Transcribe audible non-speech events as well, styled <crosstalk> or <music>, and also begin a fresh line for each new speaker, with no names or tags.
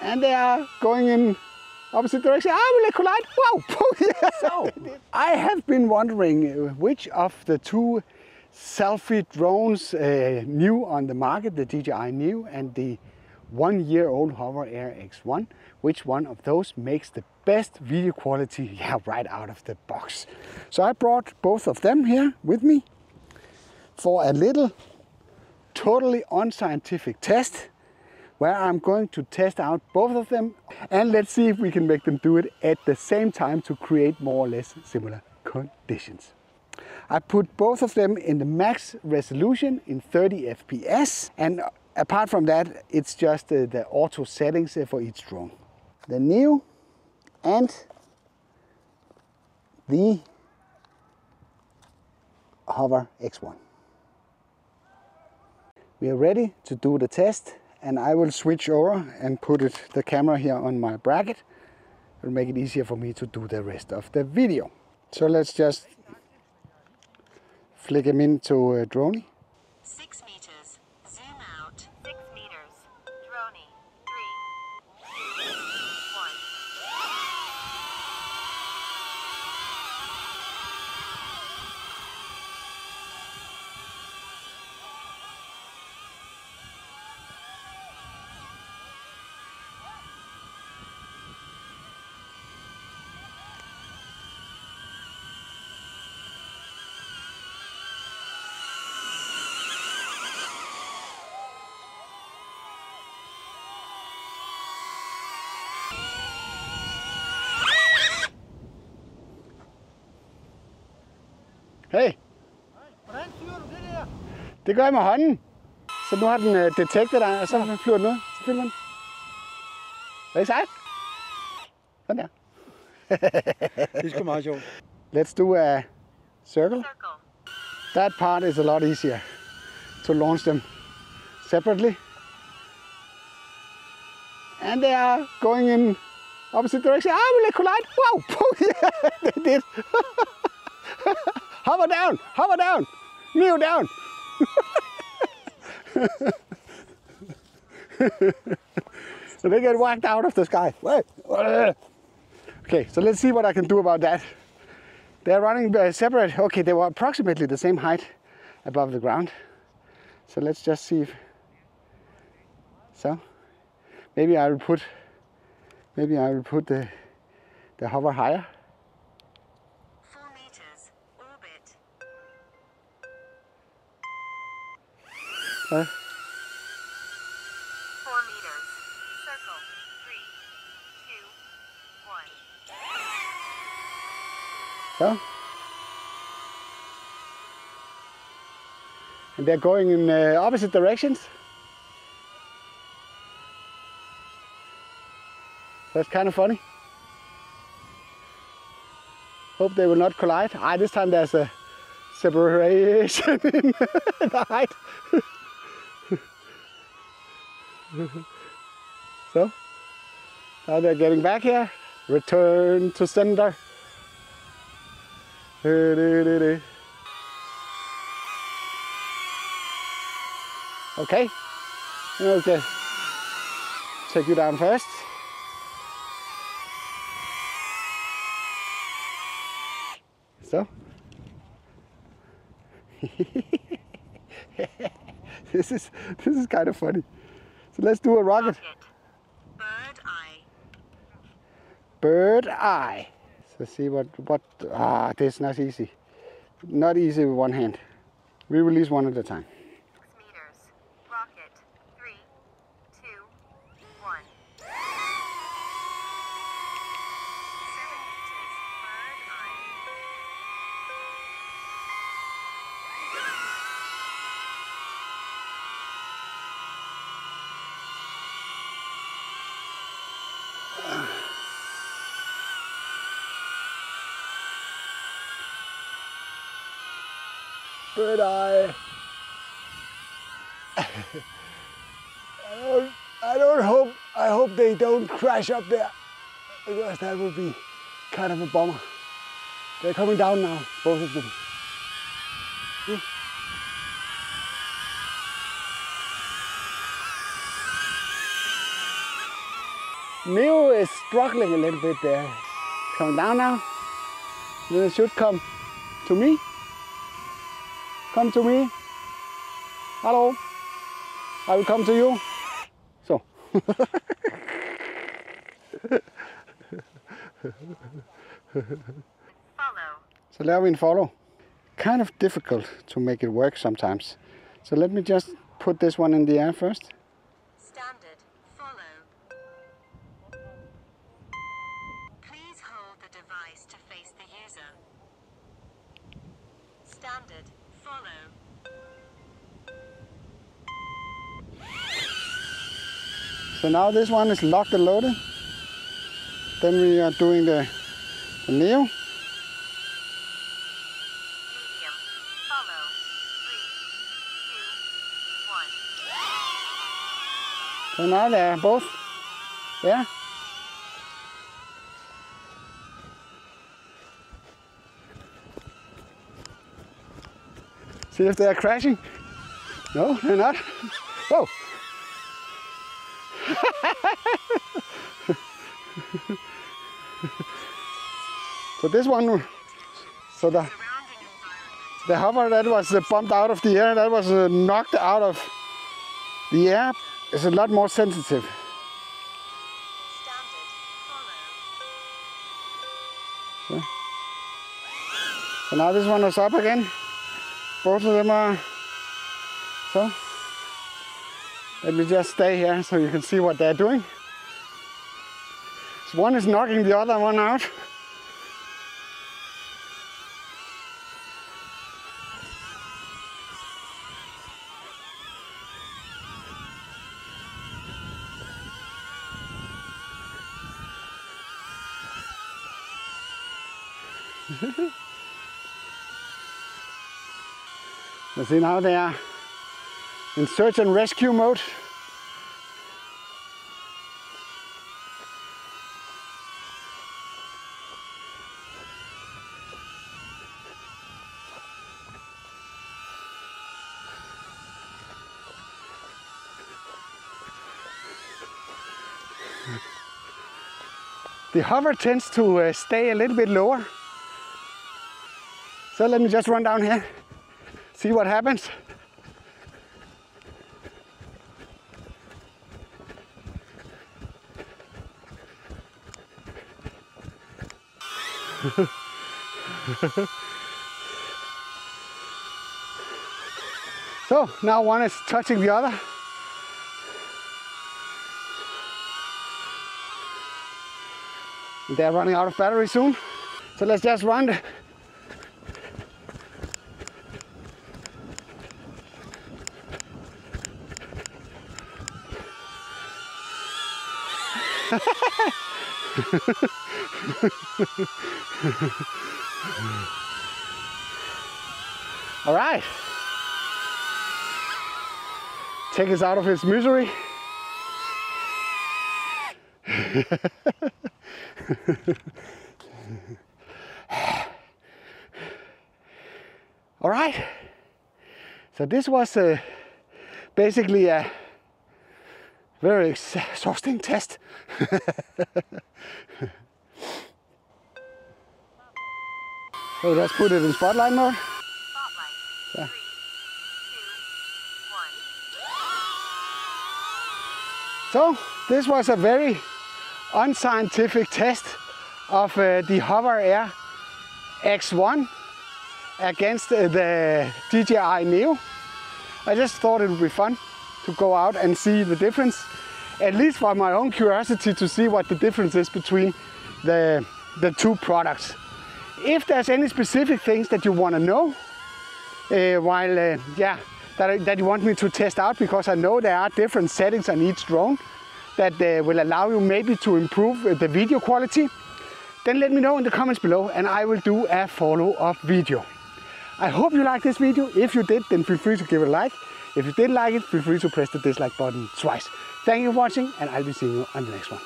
and they are going in opposite direction. Ah, will they collide? Wow! <laughs> so, I have been wondering uh, which of the two selfie drones uh, new on the market, the DJI Neo and the one-year-old Hover Air X1, which one of those makes the best video quality <laughs> yeah, right out of the box. So I brought both of them here with me for a little totally unscientific test where I'm going to test out both of them and let's see if we can make them do it at the same time to create more or less similar conditions. I put both of them in the max resolution in 30 FPS and apart from that it's just uh, the auto settings for each drone. The Neo and the Hover X1. We are ready to do the test and I will switch over and put it, the camera here on my bracket. It'll make it easier for me to do the rest of the video. So let's just flick him into uh, Dronie.
Six
Hey,
Hvordan styrer du det der?
det gør jeg med hånden. Så nu har den uh, detektet dig, og så flyver den ud. Så filmer den. Er det ikke sejt? Sådan der.
Det er sgu meget sjovt.
Let's do a circle.
Circle.
That part is a lot easier to launch them separately. And they are going in opposite direction. Ah, will they collide? Wow! <laughs> yeah, they did. <laughs> hover down! Hover down! Kneel down! so <laughs> they get whacked out of the sky. Okay, so let's see what I can do about that. They're running uh, separate. Okay, they were approximately the same height above the ground. So let's just see if. So, maybe I will put. Maybe I will put the the hover higher.
Four meters. Circle. Three, two, one.
so. And they're going in uh, opposite directions. That's kind of funny. Hope they will not collide. Ah, this time there's a separation <laughs> in the height. <laughs> <laughs> so, now they're getting back here. Return to sender. Okay, okay. Take you down first. So. <laughs> this is this is kind of funny. So let's do a rocket.
Bird eye.
Bird eye. So see what what ah this is not easy. Not easy with one hand. We release one at a time.
Bird eye.
I don't, I don't hope I hope they don't crash up there because that would be kind of a bummer. They're coming down now, both of them. See? Neo is struggling a little bit there. Coming down now. Then it should come to me. Come to me. Hello. I will come to you. So.
Follow.
So there we follow. Kind of difficult to make it work sometimes. So let me just put this one in the air first.
Standard. Follow. Please hold the device to face the user. Standard. Follow.
So now this one is locked and loaded. Then we are doing the, the Neo.
Three, two, one.
So now they are both there. See if they are crashing. No, they're not. Whoa. <laughs> so this one, so the, the hover that was bumped out of the air, that was uh, knocked out of the air, is a lot more sensitive. So now this one is up again. Both of them are. So let me just stay here so you can see what they're doing. So one is knocking the other one out. <laughs> You see now they are in search and rescue mode. The hover tends to uh, stay a little bit lower. So let me just run down here see what happens. <laughs> so now one is touching the other. They're running out of battery soon. So let's just run <laughs> All right. Take us out of his misery. <laughs> All right. So this was uh, basically a very exhausting test. <laughs> so let's put it in spotlight mode. So this was a very unscientific test of uh, the Hover Air X1 against uh, the DJI Neo. I just thought it would be fun to go out and see the difference, at least for my own curiosity to see what the difference is between the, the two products. If there's any specific things that you want to know, uh, while uh, yeah, that, that you want me to test out, because I know there are different settings on each drone that uh, will allow you maybe to improve the video quality, then let me know in the comments below and I will do a follow-up video. I hope you liked this video. If you did, then feel free to give it a like. If you didn't like it, feel free to press the dislike button twice. Thank you for watching and I'll be seeing you on the next one.